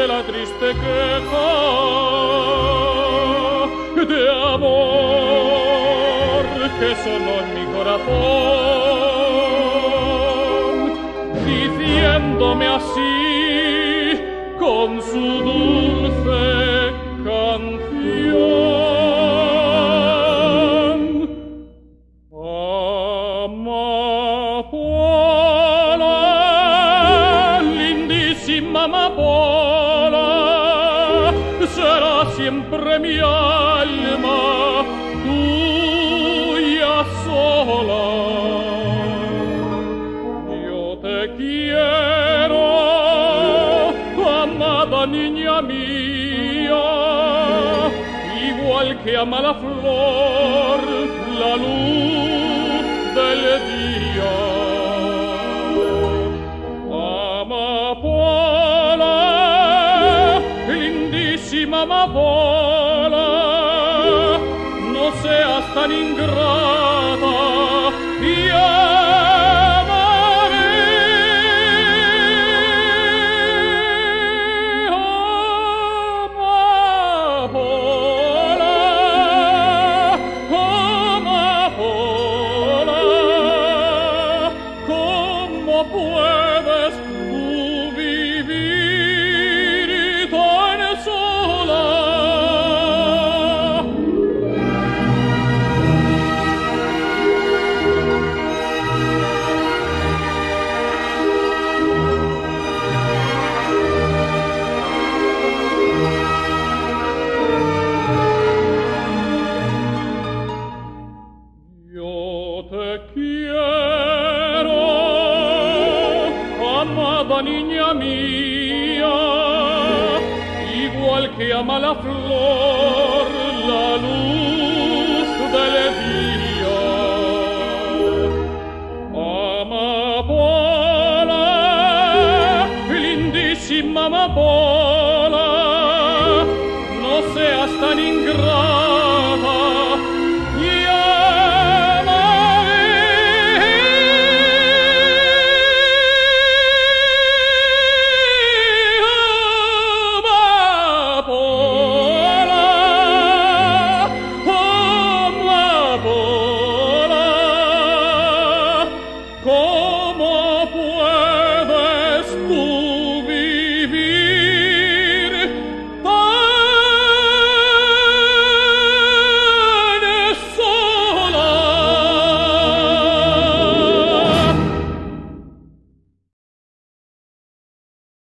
escuché la triste queja de amor que sonó en mi corazón diciéndome así con su dulce canción. Amapola, mi alma tuya sola. Yo te quiero, amada niña mía, igual que ama la flor la luz del día. Amapola, lindísima amapola, seas tan te quiero, amada niña mía, igual que ama la flor la luz del día. Amapola, lindísima amapola,